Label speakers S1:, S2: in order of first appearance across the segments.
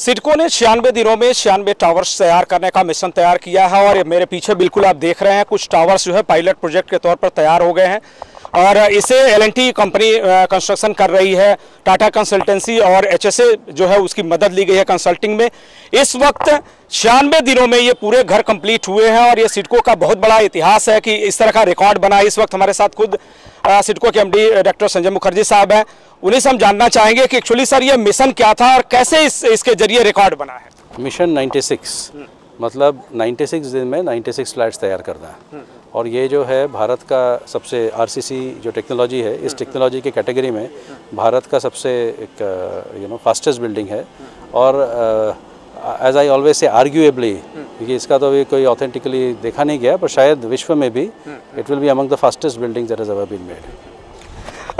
S1: सिडको ने छियानवे दिनों में छियानवे टावर्स तैयार करने का मिशन तैयार किया है और मेरे पीछे बिल्कुल आप देख रहे हैं, कुछ टावर्स जो है पायलट प्रोजेक्ट के तौर पर तैयार हो गए हैं। और इसे एलएनटी कंपनी कंस्ट्रक्शन कर रही है। टाटा कंसल्टेंसी और एच जो है उसकी मदद ली गई है कंसल्टिंग में। इस वक्त छियानवे दिनों में ये पूरे घर कंप्लीट हुए हैं और ये सिडको का बहुत बड़ा इतिहास है कि इस तरह का रिकॉर्ड बना इस वक्त हमारे साथ खुद सिडको के एमडी डॉक्टर संजय मुखर्जी साहब हैं। उन्हीं से हम जानना चाहेंगे कि एक्चुअली सर ये मिशन क्या था और कैसे इस इसके ज़रिए रिकॉर्ड बना है?
S2: मिशन 96 मतलब 96 दिन में 96 फ्लैट्स तैयार करना और ये जो है भारत का सबसे आरसीसी जो टेक्नोलॉजी है इस टेक्नोलॉजी के कैटेगरी में भारत का सबसे एक यू नो फास्टेस्ट बिल्डिंग है। और as I always say arguably क्योंकि इसका तो अभी कोई ऑथेंटिकली देखा नहीं गया पर शायद विश्व में भी it will be among the fastest building that is ever been made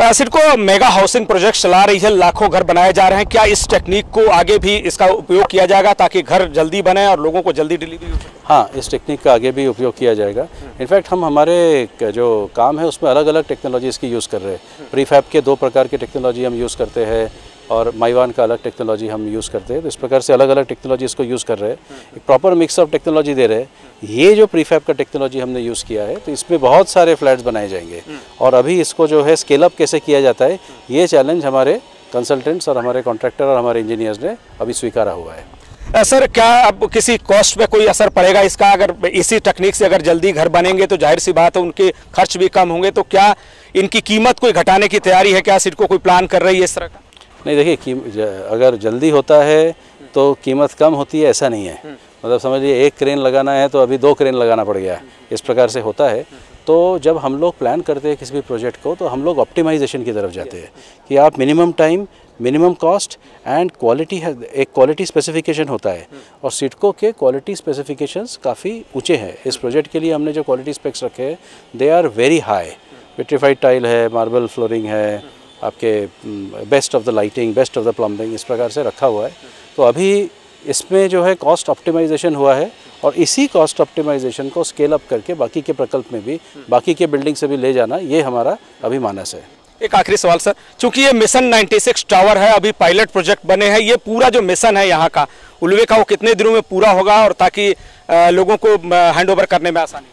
S1: CIDCO mega housing project चला रही है लाखों घर बनाए जा रहे हैं। क्या इस टेक्निक को आगे भी इसका उपयोग किया जाएगा ताकि घर जल्दी बने और लोगों को जल्दी डिलीवरी हो
S2: हाँ इस टेक्निक का आगे भी उपयोग किया जाएगा। इनफैक्ट हम हमारे जो काम है उसमें अलग अलग टेक्नोलॉजीज़ की यूज़ कर रहे हैं। प्रीफैब के दो प्रकार की टेक्नोलॉजी हम यूज़ करते हैं। और माइवान का अलग टेक्नोलॉजी हम यूज़ करते हैं। तो इस प्रकार से अलग अलग टेक्नोलॉजी इसको यूज़ कर रहे हैं। एक प्रॉपर मिक्स ऑफ़ टेक्नोलॉजी दे रहे हैं। ये जो प्रीफैब का टेक्नोलॉजी हमने यूज़ किया है तो इसमें बहुत सारे फ्लैट्स बनाए जाएँगे। और अभी इसको जो है स्केल अप कैसे किया जाता है, ये चैलेंज हमारे कंसल्टेंट्स और हमारे कॉन्ट्रैक्टर और हमारे इंजीनियर्स ने अभी स्वीकारा हुआ है।
S1: सर, क्या अब किसी कॉस्ट पे कोई असर पड़ेगा इसका? अगर इसी टेक्निक से अगर जल्दी घर बनेंगे तो ज़ाहिर सी बात है उनके खर्च भी कम होंगे। तो क्या इनकी कीमत कोई घटाने की तैयारी है? क्या सिडको कोई प्लान कर रही है इस तरह का?
S2: नहीं, देखिए अगर जल्दी होता है तो कीमत कम होती है, ऐसा नहीं है। मतलब समझिए, एक क्रेन लगाना है तो अभी दो क्रेन लगाना पड़ गया इस प्रकार से होता है। तो जब हम लोग प्लान करते हैं किसी भी प्रोजेक्ट को तो हम लोग ऑप्टिमाइजेशन की तरफ़ जाते हैं कि आप minimum time, minimum cost and quality है, एक क्वालिटी स्पेसिफिकेशन होता है। और सिटको के क्वालिटी स्पेसिफिकेशंस काफ़ी ऊँचे हैं। इस प्रोजेक्ट के लिए हमने जो क्वालिटी स्पेक्स रखे हैं they are very high petrified tile है मार्बल फ्लोरिंग है आपके best of the lighting best of the plumbing इस प्रकार से रखा हुआ है। तो अभी इसमें जो है कॉस्ट ऑप्टिमाइजेशन हुआ है और इसी कॉस्ट ऑप्टिमाइजेशन को स्केल अप करके बाकी के प्रकल्प में भी बाकी के बिल्डिंग से भी ले जाना ये हमारा अभी मानस है।
S1: एक आखिरी सवाल सर। चूँकि ये मिशन 96 टावर है अभी पायलट प्रोजेक्ट बने हैं ये पूरा जो मिशन है यहाँ का उल्वे का वो कितने दिनों में पूरा होगा और ताकि लोगों को हैंड करने में आसानी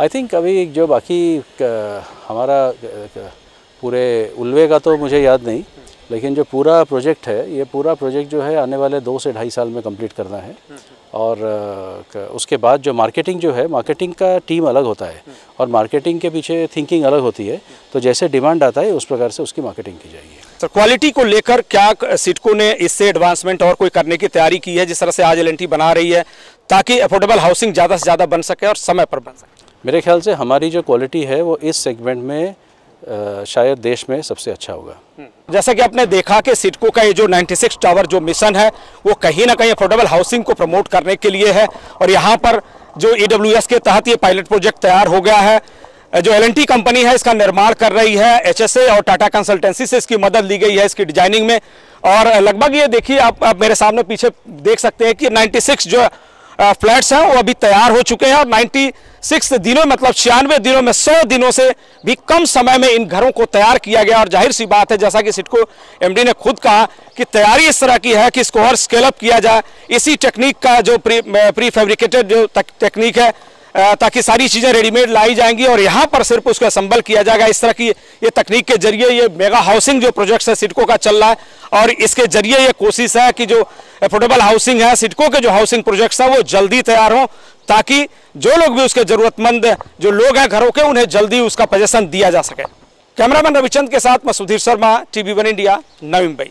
S2: आई थिंक अभी जो बाकी हमारा पूरे उल्वे का तो मुझे याद नहीं लेकिन जो पूरा प्रोजेक्ट है ये पूरा प्रोजेक्ट जो है आने वाले दो से ढाई साल में कंप्लीट करना है। और उसके बाद जो मार्केटिंग जो है मार्केटिंग का टीम अलग होता है और मार्केटिंग के पीछे थिंकिंग अलग होती है तो जैसे डिमांड आता है उस प्रकार से उसकी मार्केटिंग की जाएगी।
S1: तो क्वालिटी को लेकर क्या सिटको ने इससे एडवांसमेंट और कोई करने की तैयारी की है जिस तरह से आज एलएनटी बना रही है ताकि अफोर्डेबल हाउसिंग ज़्यादा से ज़्यादा बन सके और समय पर बन सके?
S2: मेरे ख्याल से हमारी जो क्वालिटी है वो इस सेगमेंट में शायद देश में सबसे अच्छा होगा।
S1: जैसा कि आपने देखा कि सिडको का ये जो 96 टावर जो मिशन है वो कहीं ना कहीं अफोर्डेबल हाउसिंग को प्रमोट करने के लिए है और यहाँ पर जो ई e के तहत ये पायलट प्रोजेक्ट तैयार हो गया है जो एलएनटी कंपनी है इसका निर्माण कर रही है एचएसए और टाटा कंसल्टेंसी से इसकी मदद ली गई है इसकी डिज़ाइनिंग में। और लगभग ये देखिए आप, आप मेरे सामने पीछे देख सकते हैं कि 96 जो फ्लैट्स हैं, वो अभी तैयार हो चुके हैं और 96 दिनों मतलब छियानवे दिनों में 100 दिनों से भी कम समय में इन घरों को तैयार किया गया। और ज़ाहिर सी बात है, जैसा कि सिटको एमडी ने खुद कहा कि तैयारी इस तरह की है कि इसको और स्केलअप किया जाए। इसी टेक्निक का जो प्री प्री फेब्रिकेटेड जो टेक्निक है ताकि सारी चीज़ें रेडीमेड लाई जाएँगी और यहाँ पर सिर्फ़ उसको असम्बल किया जाएगा। इस तरह की ये तकनीक के ज़रिए ये मेगा हाउसिंग जो प्रोजेक्ट है, सिडको का चल रहा है और इसके ज़रिए ये कोशिश है कि जो अफोर्डेबल हाउसिंग है, सिडको के जो हाउसिंग प्रोजेक्ट्स हैं, वो जल्दी तैयार हों ताकि जो लोग भी उसके ज़रूरतमंद जो लोग हैं घरों के, उन्हें जल्दी उसका पोजेशन दिया जा सके। कैमरामैन रविचंद के साथ मैं Sudhir Sharma TV one India, Navi Mumbai.